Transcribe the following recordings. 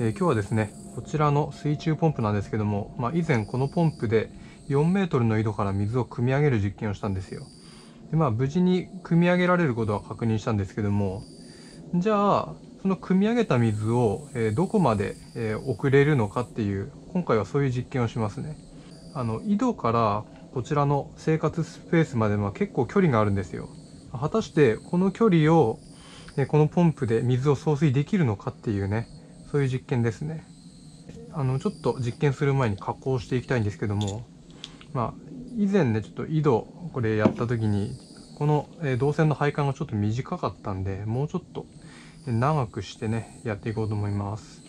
えー、今日はですねこちらの水中ポンプなんですけども、まあ、以前このポンプで4メートルの井戸から水を汲み上げる実験をしたんですよ。でまあ無事に汲み上げられることは確認したんですけどもじゃあその汲み上げた水を、えー、どこまで、えー、送れるのかっていう今回はそういう実験をしますね。あの井戸からこちらの生活スペースまでは結構距離があるんですよ。果たしてこの距離をこのポンプで水を送水できるのかっていうねそういう実験ですね。あの、ちょっと実験する前に加工していきたいんですけども、まあ、以前ね、ちょっと井戸、これやった時に、この、え導線の配管がちょっと短かったんで、もうちょっと長くしてね、やっていこうと思います。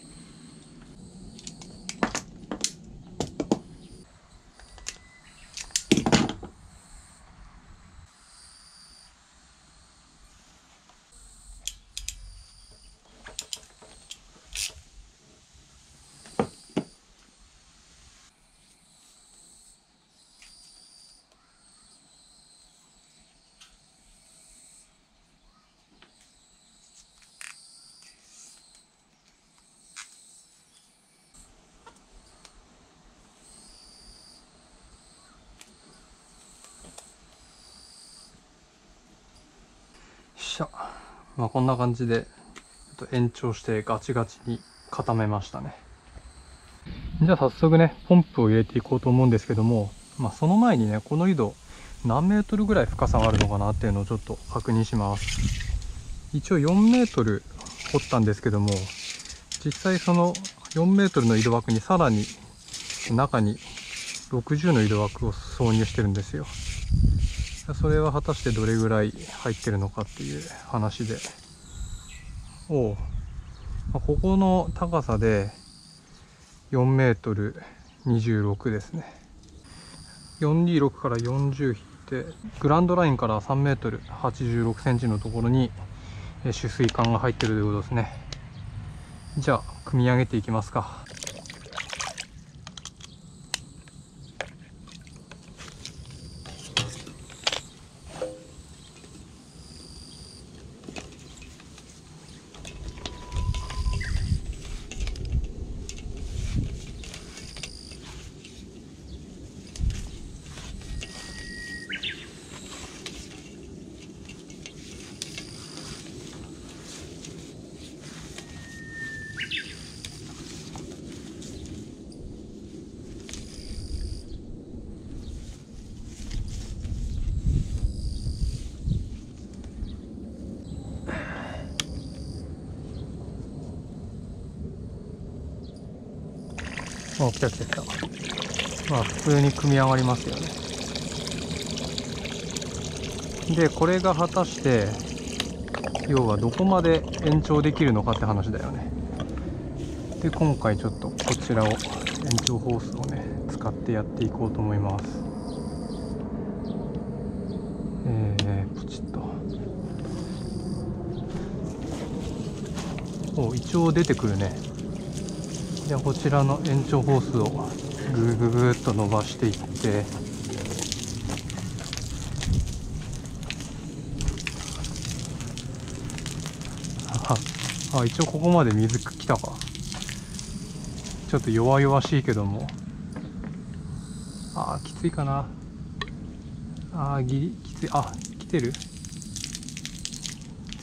しゃ。まあこんな感じで、ちょっと延長してガチガチに固めましたね。じゃあ早速ね、ポンプを入れていこうと思うんですけども、まあその前にね、この井戸、何メートルぐらい深さがあるのかなっていうのをちょっと確認します。一応4メートル掘ったんですけども、実際その4メートルの井戸枠にさらに中に60の井戸枠を挿入してるんですよ。それは果たしてどれぐらい入ってるのかっていう話で。おおここの高さで4メートル26ですね。426から40引いてグランドラインから3メートル86センチのところに取水管が入ってるということですね。じゃあ組み上げていきますか。お来た来た来た。まあ普通に組み上がりますよね。でこれが果たして要はどこまで延長できるのかって話だよね。で今回ちょっとこちらを延長ホースをね使ってやっていこうと思います。えー、ポチッと。お一応出てくるね。じゃあこちらの延長ホースをぐーぐぐっと伸ばしていって。あ一応ここまで水来たか。ちょっと弱々しいけども。ああきついかな。ああギリきつい。あ来てる。ちょ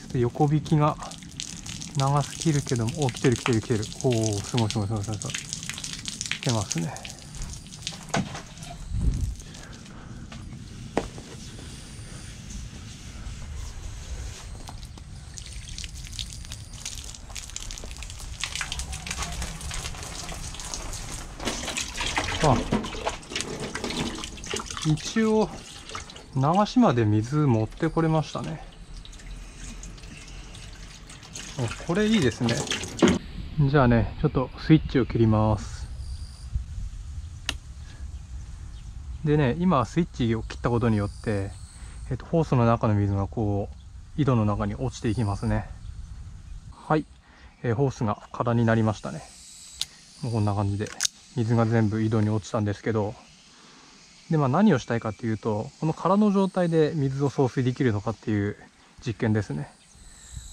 っと横引きが長すぎるけども、お、来てる来てる来てる。おお、すごいすごいすごいすごい。来てますね。あ、一応、流しまで水持ってこれましたね。これいいですね。じゃあね、ちょっとスイッチを切ります。でね、今スイッチを切ったことによって、えっと、ホースの中の水がこう、井戸の中に落ちていきますね。はい。えー、ホースが空になりましたね。もうこんな感じで、水が全部井戸に落ちたんですけど、で、まあ何をしたいかっていうと、この空の状態で水を送水できるのかっていう実験ですね。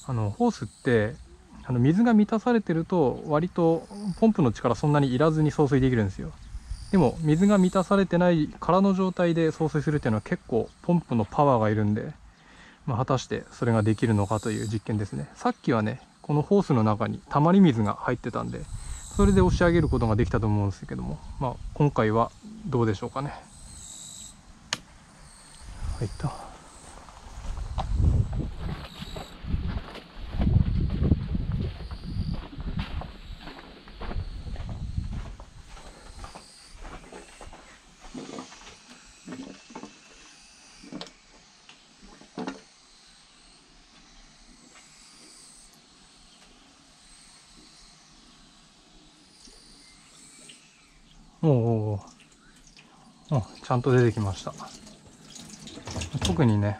あのホースってあの水が満たされてると割とポンプの力そんなにいらずに送水できるんですよ。でも水が満たされてない空の状態で送水するっていうのは結構ポンプのパワーがいるんで、まあ、果たしてそれができるのかという実験ですね。さっきはねこのホースの中にたまり水が入ってたんでそれで押し上げることができたと思うんですけども、まあ、今回はどうでしょうかね。入ったおおおちゃんと出てきました。特にね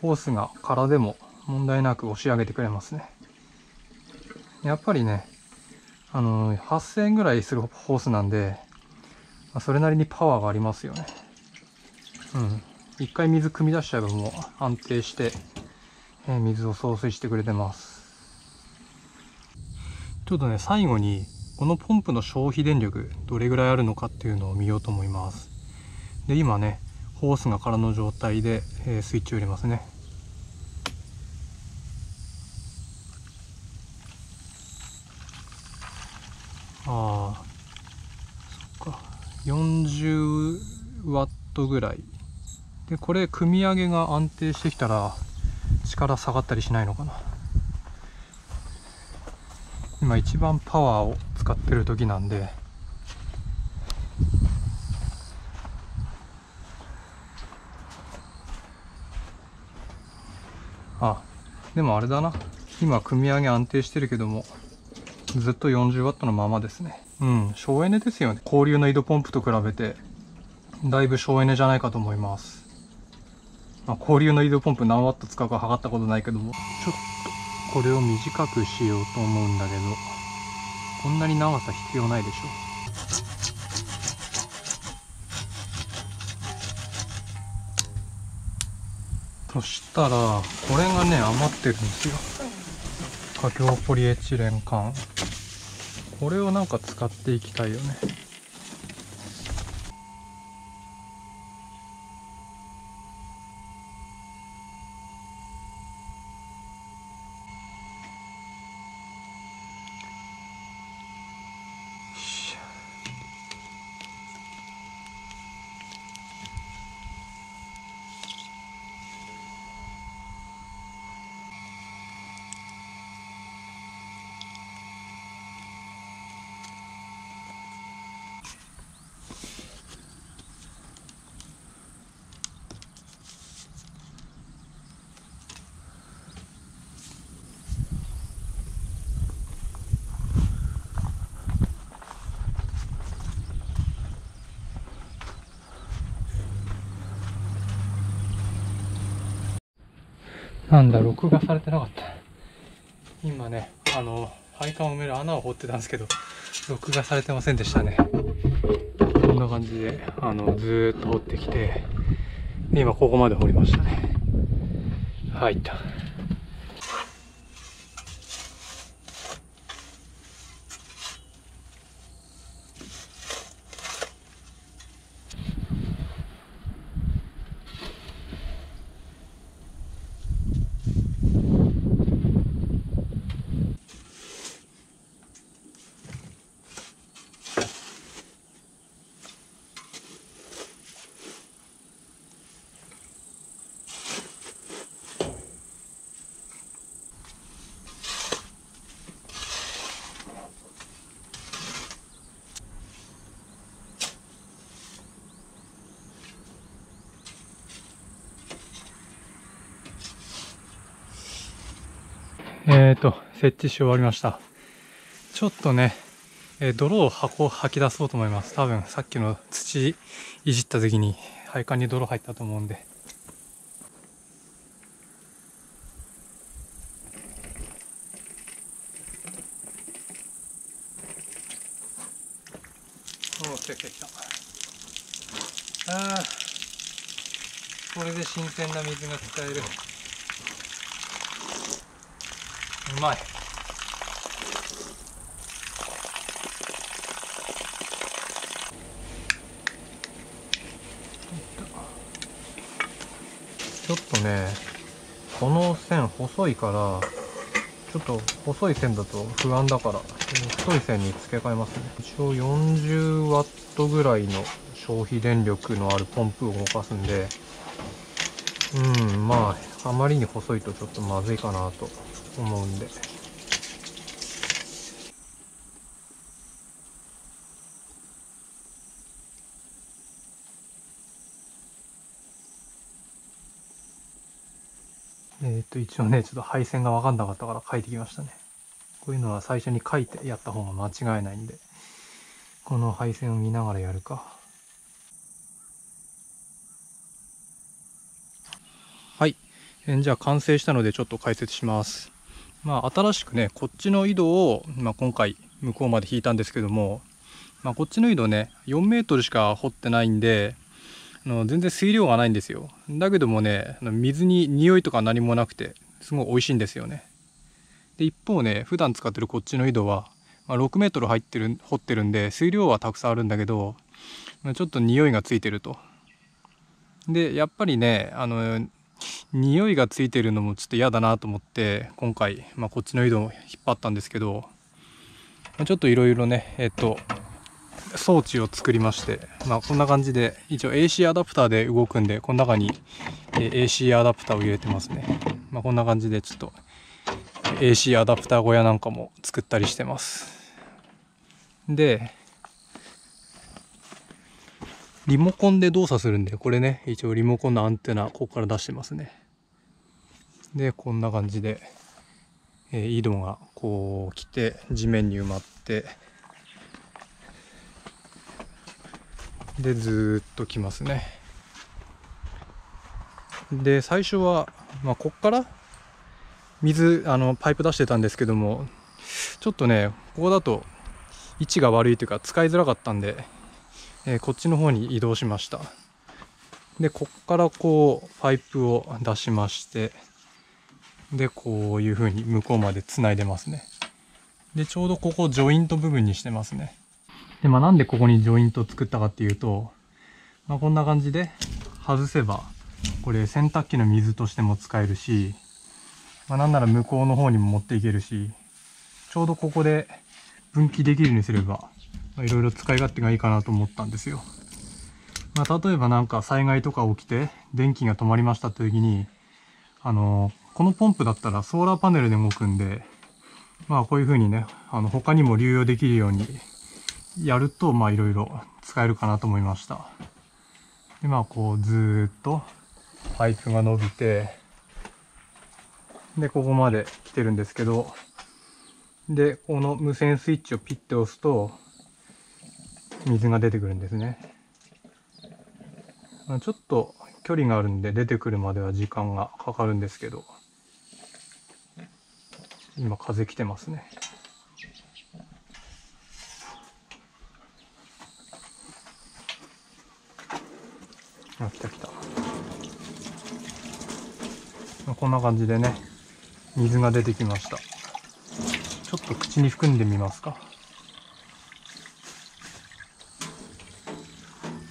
ホースが空でも問題なく押し上げてくれますね。やっぱりねあの8000円ぐらいするホースなんでそれなりにパワーがありますよね。うん。一回水汲み出しちゃえばもう安定して、え水を送水してくれてます。ちょっとね最後にこのポンプの消費電力どれぐらいあるのかっていうのを見ようと思います。で今ねホースが空の状態で、えー、スイッチを入れますね。ああそっか。40ワットぐらい。でこれ組み上げが安定してきたら力下がったりしないのかな。今一番パワーを使ってる時なんで。あでもあれだな。今組み上げ安定してるけどもずっと 40W のままですね。うん省エネですよね。交流の井戸ポンプと比べてだいぶ省エネじゃないかと思います。まあ、交流の井戸ポンプ何ワット使うか測ったことないけども。ちょっとこれを短くしようと思うんだけど。こんなに長さ必要ないでしょ。そしたらこれがね余ってるんですよ。可強ポリエチレン缶。これをなんか使っていきたいよね。なんだ、録画されてなかった。今ね、あの、配管を埋める穴を掘ってたんですけど、録画されてませんでしたね。こんな感じで、あの、ずっと掘ってきて、今ここまで掘りましたね。入った。えっ、ー、と、設置し終わりました。ちょっとね、えー、泥を箱吐き出そうと思います。多分さっきの土いじった時に配管に泥入ったと思うんで。おお、来た来た来た。ああ、これで新鮮な水が使える。うまい。ちょっとねこの線細いからちょっと細い線だと不安だから太い線に付け替えますね。一応 40W ぐらいの消費電力のあるポンプを動かすんでうんまああまりに細いとちょっとまずいかなと。思うんでえっ、と、一応ね、ちょっと配線が分かんなかったから書いてきましたね。こういうのは最初に書いてやった方が間違いないんで、この配線を見ながらやるか。はい。えじゃあ完成したのでちょっと解説します。まあ、新しくね、こっちの井戸を、まあ、今回向こうまで引いたんですけども、まあ、こっちの井戸ね、4メートルしか掘ってないんで、あの全然水量がないんですよ。だけどもね水に匂いとか何もなくてすごい美味しいんですよね。で一方ね普段使ってるこっちの井戸は、まあ、6メートル入ってる掘ってるんで水量はたくさんあるんだけどちょっと匂いがついてると。でやっぱりねあの匂いがついてるのもちょっと嫌だなと思って今回、まあ、こっちの井戸を引っ張ったんですけどちょっといろいろねえっと装置を作りまして、まあ、こんな感じで一応 AC アダプターで動くんでこの中に AC アダプターを入れてますね、まあ、こんな感じでちょっと AC アダプター小屋なんかも作ったりしてます。でリモコンで動作するんでこれね一応リモコンのアンテナここから出してますね。でこんな感じで、え、井戸がこう来て地面に埋まってでずっと来ますね。で最初は、まあ、こっから水あのパイプ出してたんですけどもちょっとねここだと位置が悪いというか使いづらかったんで、えー、こっちの方に移動しました。でこっからこうパイプを出しましてでこういう風に向こうまでつないでますねでちょうどここジョイント部分にしてますねで、まあなんでここにジョイントを作ったかっていうと、まあこんな感じで外せば、これ洗濯機の水としても使えるし、まあなんなら向こうの方にも持っていけるし、ちょうどここで分岐できるようにすれば、いろいろ使い勝手がいいかなと思ったんですよ。まあ例えばなんか災害とか起きて電気が止まりましたって時に、あのこのポンプだったらソーラーパネルで動くんで、まあこういう風にね、あの他にも流用できるようにやると、まあいろいろ使えるかなと思いました。で、まあこうずーっとパイプが伸びて、で、ここまで来てるんですけど、で、この無線スイッチをピッて押すと、水が出てくるんですね。ちょっと距離があるんで出てくるまでは時間がかかるんですけど、今風来てますね。あ、来た来た。こんな感じでね、水が出てきました。ちょっと口に含んでみますか。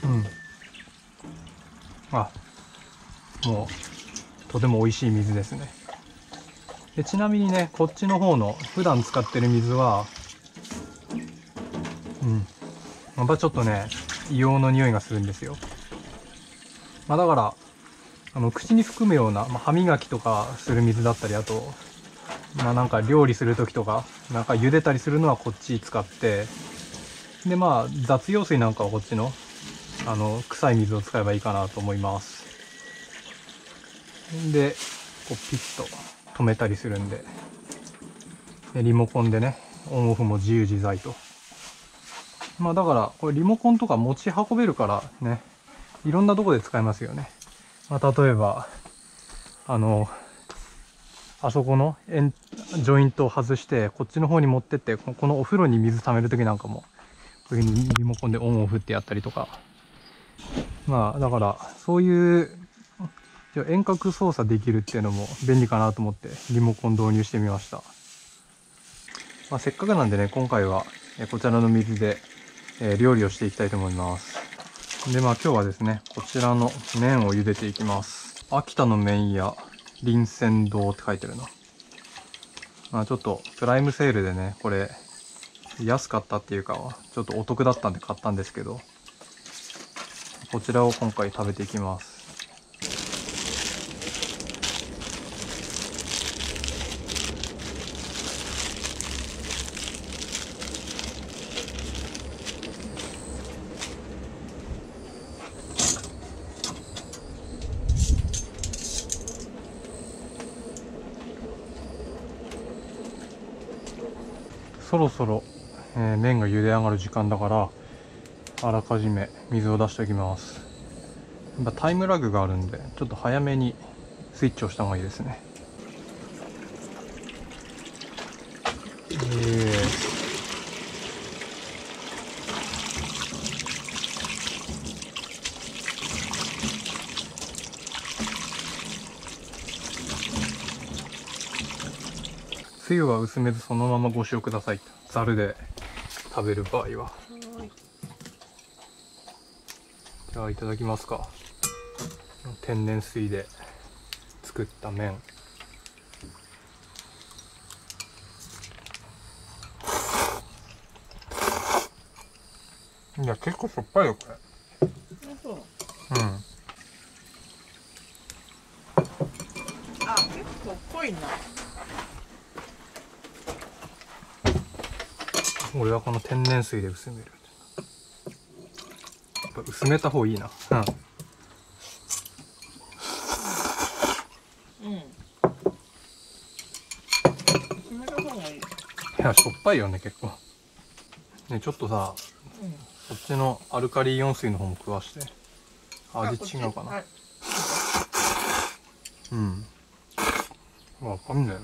うん。あ、もう、とても美味しい水ですね。でちなみにね、こっちの方の普段使ってる水は、うん。またちょっとね、硫黄の匂いがするんですよ。まあ、だからあの口に含むような、まあ、歯磨きとかする水だったりあとまあなんか料理する時とかなんか茹でたりするのはこっち使ってでまあ雑用水なんかはこっちのあの臭い水を使えばいいかなと思いますでこうピッと止めたりするんででリモコンでねオンオフも自由自在とまあだからこれリモコンとか持ち運べるからねいろんなとこで使えますよね。まあ、例えば、あの、あそこのジョイントを外して、こっちの方に持ってって、このお風呂に水溜めるときなんかも、こういうふうにリモコンでオンオフってやったりとか。まあ、だから、そういう遠隔操作できるっていうのも便利かなと思ってリモコン導入してみました。まあ、せっかくなんでね、今回はこちらの水で料理をしていきたいと思います。で、まあ今日はですね、こちらの麺を茹でていきます。秋田の麺屋、臨泉堂って書いてるな。まあちょっと、プライムセールでね、これ、安かったっていうか、ちょっとお得だったんで買ったんですけど、こちらを今回食べていきます。そろそろ、えー麺が茹で上がる時間だからあらかじめ水を出しておきます。やっぱタイムラグがあるんでちょっと早めにスイッチをした方がいいですね。えーつゆは薄めずそのままご使用ください。ざるで食べる場合は。じゃあいただきますか。天然水で作った麺。いや結構しょっぱいよこれ。うん。あ結構濃いな俺はこの天然水で薄める。やっぱ薄めた方がいいな。うん。うん。決めた方がいい。いやしょっぱいよね結構。ねちょっとさうん。そっちのアルカリイオン水の方も食わして。味違うかな。あこっち。はい。うん。わかんないな。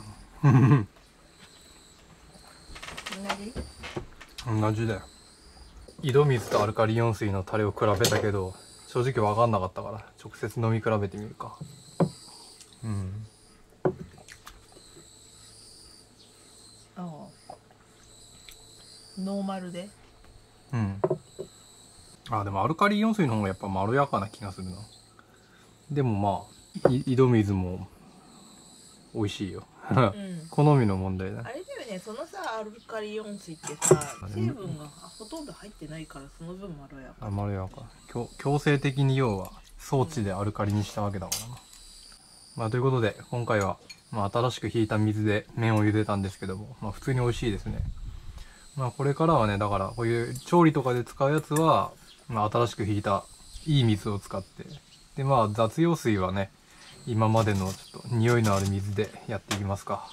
同じ同じだよ。井戸水とアルカリイオン水のタレを比べたけど正直分かんなかったから直接飲み比べてみるか。うん。ああ。ノーマルで？うん。あでもアルカリイオン水の方がやっぱまろやかな気がするな。でもまあい井戸水も美味しいよ。うん。好みの問題だね。あれねそのさアルカリイオン水ってさ成分がほとんど入ってないからその分まろやか。あまろやか。強強制的に要は装置でアルカリにしたわけだからな、まあということで今回は、まあ、新しく引いた水で麺を茹でたんですけども、まあ、普通に美味しいですね。まあこれからはねだからこういう調理とかで使うやつは、まあ、新しく引いたいい水を使って。でまあ雑用水はね今までのちょっと匂いのある水でやっていきますか